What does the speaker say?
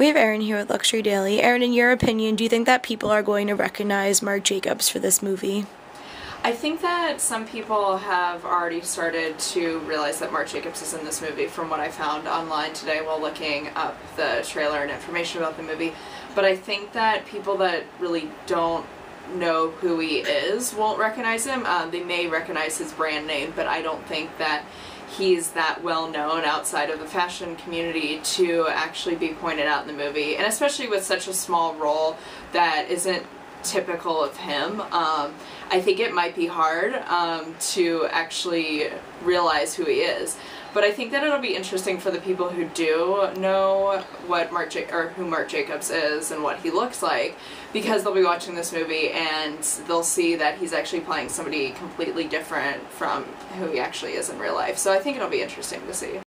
We have Aaron here with Luxury Daily. Aaron, in your opinion, do you think that people are going to recognize Marc Jacobs for this movie? I think that some people have already started to realize that Marc Jacobs is in this movie from what I found online today while looking up the trailer and information about the movie. But I think that people that really don't know who he is won't recognize him. Um, they may recognize his brand name, but I don't think that he's that well known outside of the fashion community to actually be pointed out in the movie, and especially with such a small role that isn't typical of him. Um, I think it might be hard um, to actually realize who he is. But I think that it'll be interesting for the people who do know what Marc ja- or who Marc Jacobs is and what he looks like, because they'll be watching this movie and they'll see that he's actually playing somebody completely different from who he actually is in real life. So I think it'll be interesting to see.